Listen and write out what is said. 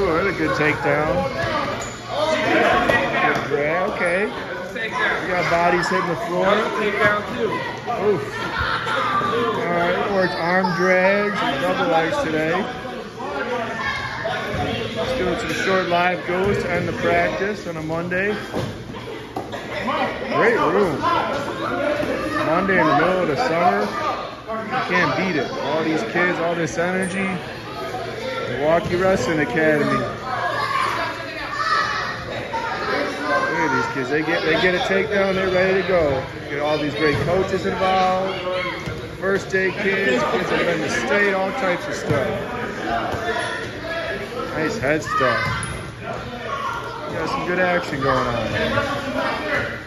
Ooh, that's a good takedown. Good grab, okay. We got bodies hitting the floor. Takedown too. Oof. All right, worked arm drags and double legs today. Let's do it short live goes to end the practice on a Monday. Great room. Monday in the middle of the summer. You can't beat it. All these kids, all this energy. Milwaukee Wrestling Academy. Look at these kids. They get they get a takedown, they're ready to go. Get all these great coaches involved. First day kids, kids that have been to state, all types of stuff. Nice head stuff. Got some good action going on.